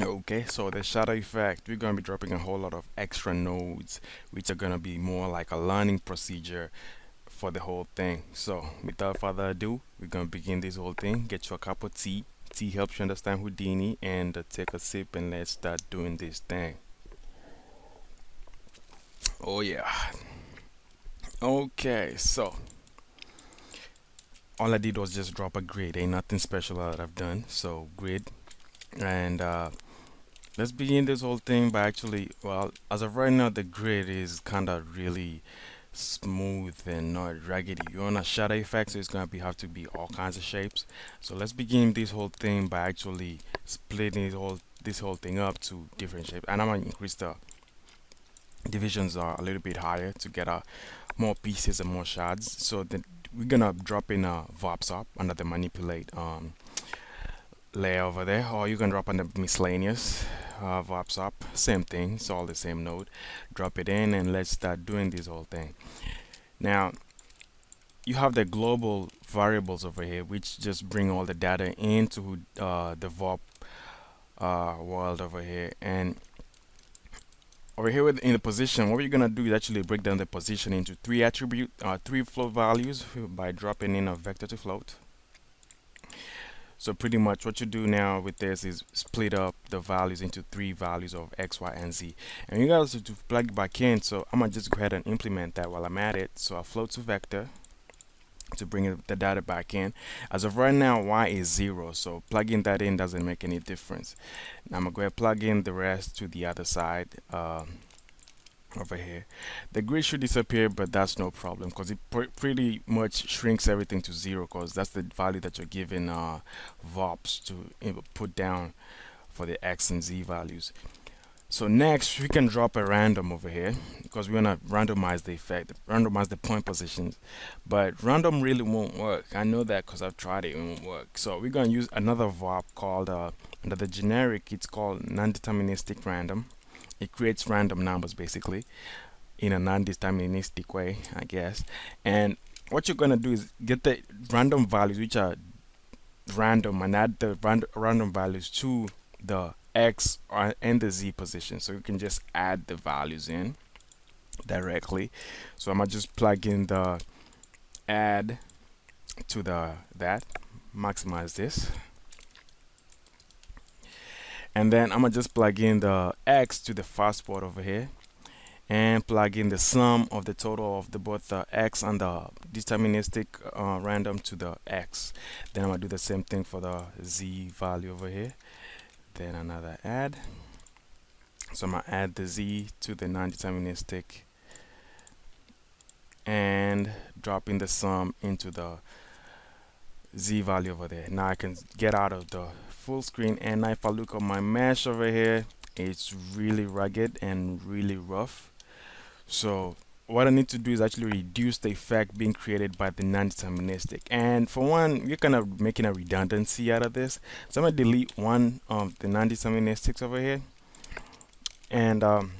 Okay, so the shatter effect, we're going to be dropping a whole lot of extra nodes, which are going to be more like a learning procedure for the whole thing. So without further ado, we're going to begin this whole thing. Get you a cup of tea. Tea helps you understand Houdini and uh, take a sip and let's start doing this thing. Oh yeah. Okay, so all I did was just drop a grid. Ain't nothing special that I've done. So grid and uh, let's begin this whole thing by actually well as of right now the grid is kind of really smooth and not raggedy. You want a shatter effect so it's going to be have to be all kinds of shapes. So let's begin this whole thing by actually splitting this whole this whole thing up to different shapes. And I'm going to increase the divisions are a little bit higher to get a more pieces and more shards. So then we're gonna drop in a VOP SOP under the manipulate um, layer over there or you can drop the miscellaneous uh, VOP SOP same thing it's all the same node. Drop it in and let's start doing this whole thing. Now you have the global variables over here which just bring all the data into uh, the VOP uh, world over here. And over here in the position what we're gonna do is actually break down the position into three attribute uh, three float values by dropping in a vector to float so pretty much what you do now with this is split up the values into three values of X, Y, and Z. And you guys have to plug back in. So I'm gonna just go ahead and implement that while I'm at it. So I float to vector to bring the data back in. As of right now, Y is zero. So plugging that in doesn't make any difference. Now I'm gonna go ahead and plug in the rest to the other side. Uh, over here. The grid should disappear but that's no problem because it pr pretty much shrinks everything to zero because that's the value that you're giving uh, VOPs to put down for the X and Z values. So next we can drop a random over here because we want to randomize the effect randomize the point positions. But random really won't work. I know that because I've tried it, it won't work. So we're going to use another VOP called uh, under the generic it's called non-deterministic random it creates random numbers basically in a non-deterministic way I guess. And what you're gonna do is get the random values which are random and add the rand random values to the X and the Z position. So you can just add the values in directly. So I'm gonna just plug in the add to the that maximize this and then I'm gonna just plug in the X to the first port over here and plug in the sum of the total of the both the X and the deterministic uh, random to the X. Then I'm gonna do the same thing for the Z value over here. Then another add. So I'm gonna add the Z to the non-deterministic and drop in the sum into the Z value over there. Now I can get out of the full screen and if I look at my mesh over here. It's really rugged and really rough. So what I need to do is actually reduce the effect being created by the non-deterministic. And for one you're kind of making a redundancy out of this. So I'm going to delete one of the non-deterministics over here. And um,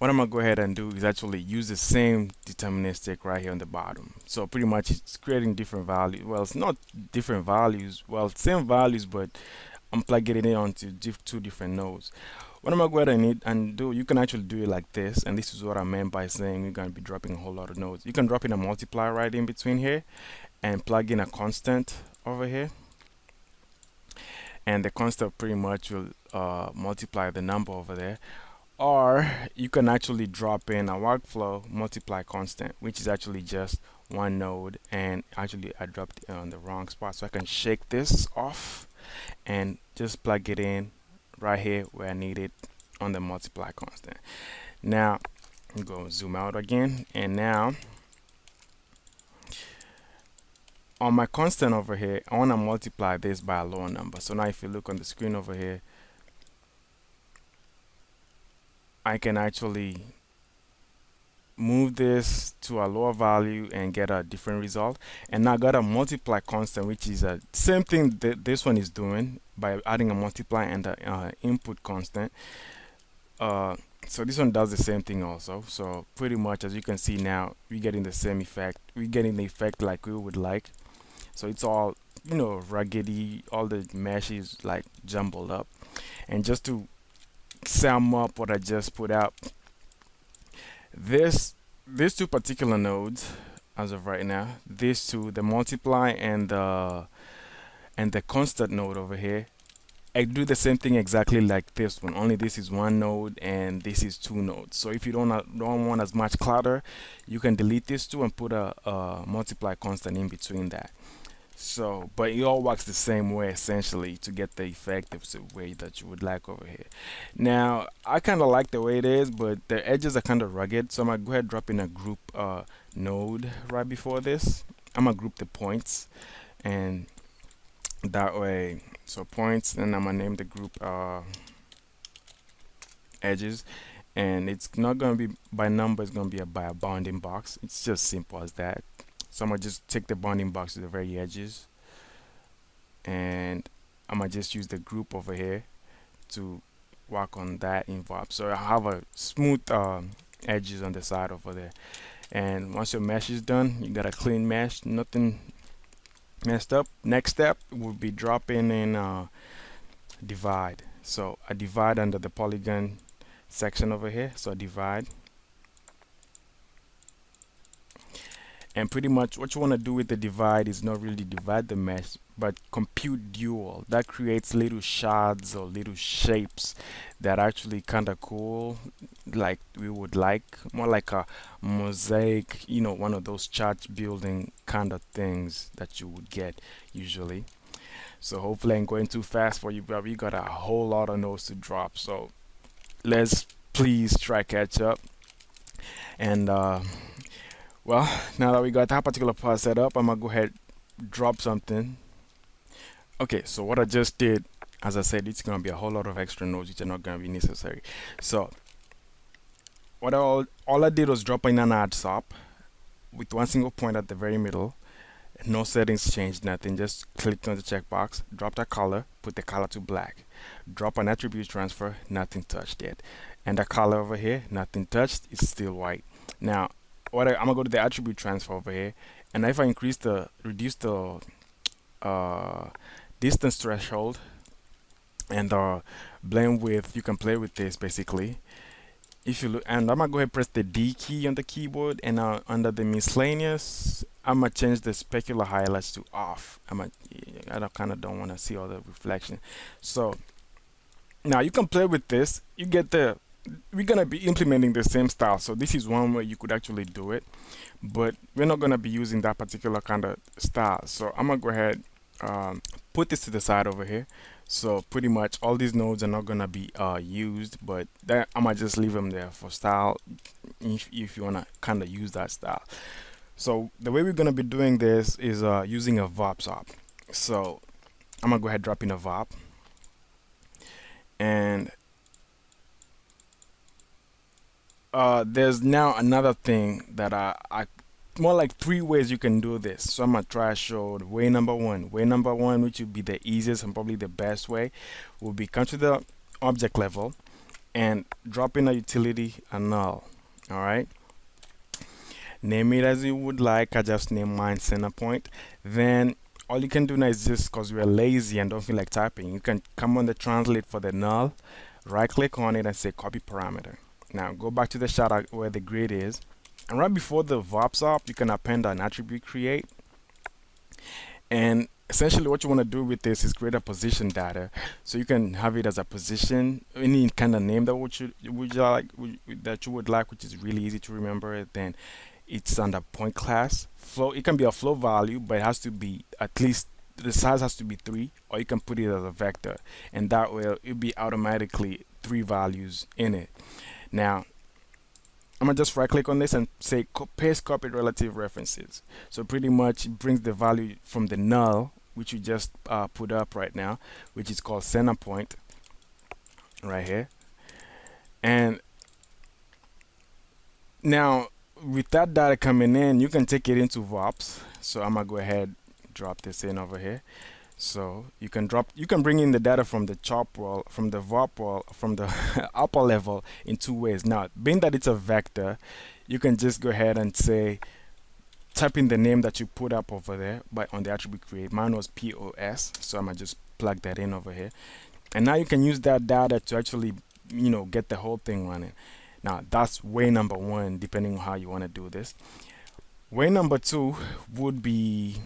what I'm gonna go ahead and do is actually use the same deterministic right here on the bottom. So pretty much it's creating different values. Well it's not different values. Well same values but I'm plugging it onto two different nodes. What I'm gonna go ahead and, need and do you can actually do it like this and this is what I meant by saying you're gonna be dropping a whole lot of nodes. You can drop in a multiplier right in between here and plug in a constant over here. And the constant pretty much will uh, multiply the number over there or you can actually drop in a workflow multiply constant which is actually just one node and actually I dropped it on the wrong spot. So I can shake this off and just plug it in right here where I need it on the multiply constant. Now I'm going to zoom out again and now on my constant over here I want to multiply this by a lower number. So now if you look on the screen over here I can actually move this to a lower value and get a different result. And now I got a multiply constant which is a same thing that this one is doing by adding a multiply and the uh, input constant. Uh, so this one does the same thing also. So pretty much as you can see now we're getting the same effect we're getting the effect like we would like. So it's all you know raggedy all the mesh is like jumbled up. And just to sum up what I just put out. This these two particular nodes as of right now. These two the multiply and the and the constant node over here I do the same thing exactly like this one only this is one node and this is two nodes. So if you don't don't want as much clutter you can delete these two and put a, a multiply constant in between that so but it all works the same way essentially to get the effective way that you would like over here. Now I kind of like the way it is but the edges are kind of rugged so I'm gonna go ahead and drop in a group uh, node right before this. I'm gonna group the points and that way so points and I'm gonna name the group uh, edges. And it's not gonna be by number it's gonna be a, by a bounding box. It's just simple as that so I'm gonna just take the bounding box to the very edges. And I'm gonna just use the group over here to work on that in VOP so I have a smooth um, edges on the side over there. And once your mesh is done you got a clean mesh nothing messed up. Next step will be dropping in uh, divide. So I divide under the polygon section over here. So I divide and pretty much what you want to do with the divide is not really divide the mesh but compute dual. That creates little shards or little shapes that are actually kind of cool like we would like. More like a mosaic you know one of those church building kind of things that you would get usually. So hopefully I'm going too fast for you but we got a whole lot of nodes to drop so let's please try catch up. And uh, well now that we got that particular part set up I'm gonna go ahead drop something. Okay so what I just did as I said it's gonna be a whole lot of extra nodes which are not gonna be necessary. So what all all I did was drop in an add sop with one single point at the very middle. No settings changed nothing just clicked on the checkbox drop the color put the color to black. Drop an attribute transfer nothing touched yet and the color over here nothing touched it's still white. Now what I, am gonna go to the attribute transfer over here. And if I increase the reduce the uh, distance threshold and uh, blend with you can play with this basically. If you look and I'm gonna go ahead and press the D key on the keyboard and uh, under the miscellaneous I'm gonna change the specular highlights to off. I'm gonna, I kind of don't want to see all the reflection. So now you can play with this. You get the we're going to be implementing the same style so this is one way you could actually do it but we're not going to be using that particular kind of style. So I'm gonna go ahead um, put this to the side over here. So pretty much all these nodes are not gonna be uh, used but that I might just leave them there for style if, if you wanna kind of use that style. So the way we're gonna be doing this is uh, using a VOP SOP so I'm gonna go ahead drop in a VOP and uh, there's now another thing that I, I more like three ways you can do this. So I'm gonna try show. Way number one way number one which would be the easiest and probably the best way would be come to the object level and drop in a utility a null all right? Name it as you would like. I just name mine center point. Then all you can do now is just because we're lazy and don't feel like typing you can come on the translate for the null right click on it and say copy parameter now go back to the shot where the grid is. And right before the VOP SOP you can append an attribute create. And essentially what you want to do with this is create a position data. So you can have it as a position any kind of name that would you would you like would, that you would like which is really easy to remember then it's under point class. Flow it can be a flow value but it has to be at least the size has to be three or you can put it as a vector. And that way it'll be automatically three values in it now I'm gonna just right click on this and say paste copied relative references. So pretty much it brings the value from the null which we just uh, put up right now which is called center point right here. And now with that data coming in you can take it into VOPs so I'm gonna go ahead drop this in over here so you can drop you can bring in the data from the chop wall from the VOP wall from the upper level in two ways. Now being that it's a vector you can just go ahead and say type in the name that you put up over there by on the attribute create. Mine was POS so I'm gonna just plug that in over here. And now you can use that data to actually you know get the whole thing running. Now that's way number one depending on how you want to do this. Way number two would be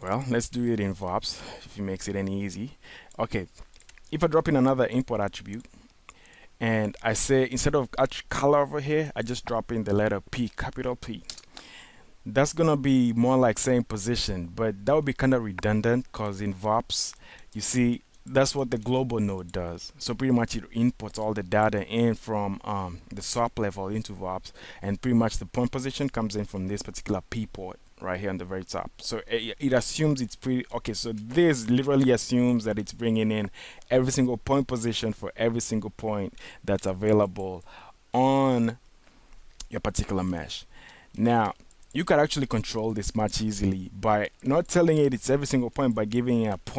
well let's do it in VOPs if it makes it any easy. Okay if I drop in another import attribute and I say instead of color over here I just drop in the letter P capital P. That's gonna be more like saying position but that would be kind of redundant because in VOPs you see that's what the global node does. So pretty much it inputs all the data in from um, the SOP level into VOPs and pretty much the point position comes in from this particular P port right here on the very top. So it, it, assumes it's pretty okay so this literally assumes that it's bringing in every single point position for every single point that's available on your particular mesh. Now you could actually control this much easily by not telling it it's every single point by giving it a point